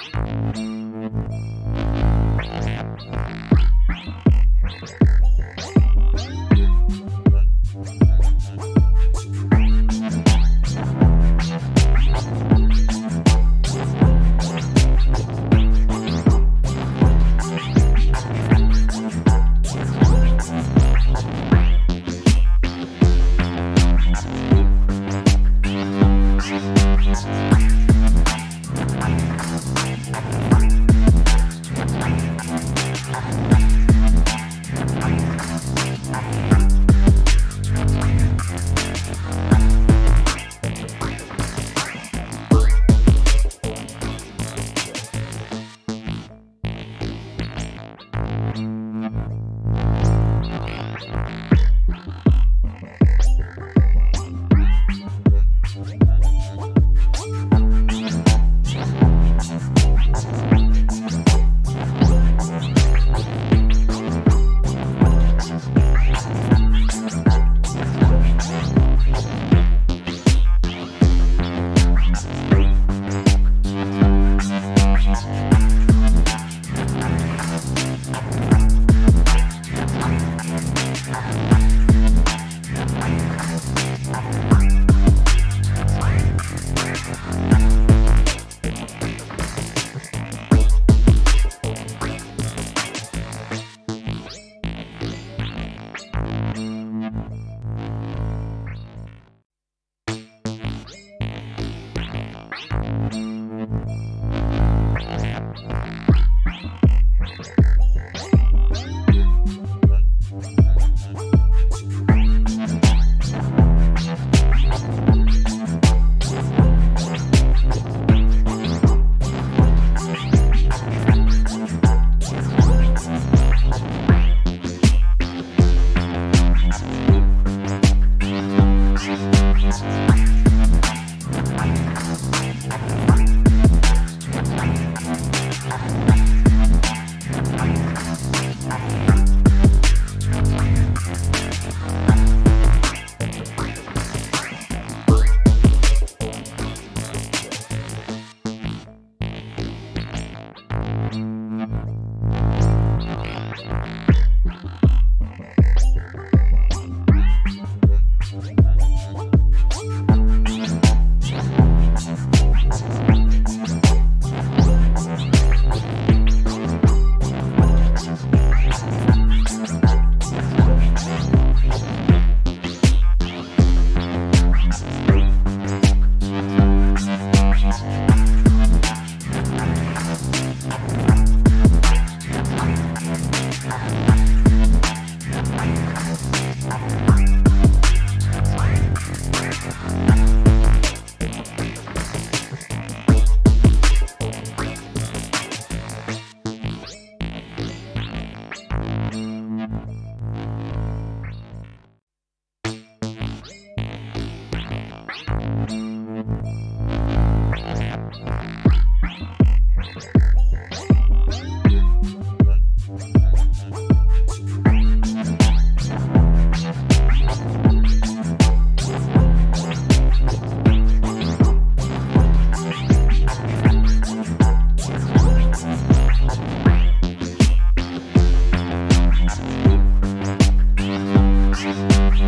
Thank you.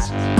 Podcast.